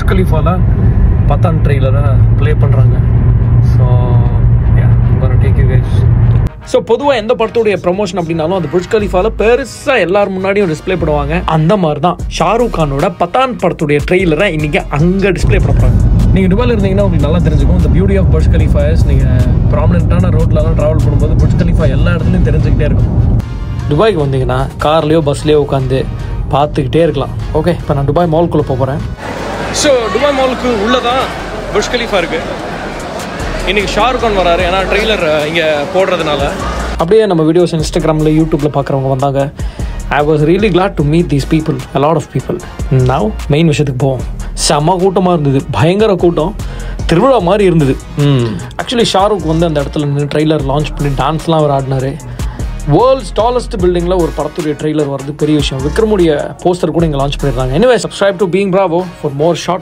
Burj கலீஃபால Pathaan ட்ரெய்லரை play பண்ணுறாங்க so take you guys so பொதுவாக எந்த படத்துடைய ப்ரமோஷன் அப்படின்னாலும் அந்த புர்ஜ் கலீஃபால பெருசாக எல்லார் முன்னாடியும் டிஸ்ப்ளே பண்ணுவாங்க. அந்த மாதிரி தான் ஷாருக் கானோட பத்தான் படத்துடைய ட்ரெய்லரை இன்னைக்கு அங்கே டிஸ்ப்ளே பண்ண போகிறாங்க நீங்கள் துபாயில் இருந்தீங்கன்னா உங்களுக்கு நல்லா தெரிஞ்சுக்கும். இந்த beauty of Burj Khalifa is நீங்கள் ப்ராமினென்ட்டான ரோட்லலாம் ட்ராவல் பண்ணும்போது புர்ஜ் கலீஃபா எல்லா இடத்துலையும் தெரிஞ்சுக்கிட்டே இருக்கும். துபாய்க்கு வந்தீங்கன்னா கார்லேயோ பஸ்லேயோ உட்காந்து பார்த்துக்கிட்டே இருக்கலாம். ஓகே இப்போ நான் துபாய் மால்குள்ளே போக போகிறேன் ஸோ துபாய் மாலுக்கு உள்ளே தான் புர்ஜ் கலீஃபா இருக்குது இன்னைக்கு ஷாருக் கான் வராரு. ஏன்னா ட்ரெய்லர் இங்கே போடுறதுனால. அப்படியே நம்ம வீடியோஸ் இன்ஸ்டாகிராமில் யூடியூப்பில் பார்க்குறவங்க வந்தாங்க. I was really glad to meet these people a lot of people now main விஷயத்துக்கு போவோம். செம்ம கூட்டமாக இருந்தது. பயங்கர கூட்டம். திருவிழா மாதிரி இருந்தது. ஆக்சுவலி ஷாருக் வந்து அந்த இடத்துல நின்று ட்ரெய்லர் லான்ச் பண்ணி டான்ஸ்லாம் அவர் ஆடினாரு. வேர்ல்ட்ஸ் டாலஸ்ட் பில்டிங்கில் ஒரு படத்துடைய ட்ரெய்லர் வருது. பெரிய விஷயம். விக்ரமுடைய போஸ்டர் கூட இங்கே லான்ச் பண்ணியிருந்தாங்க anyway subscribe to being bravo for more short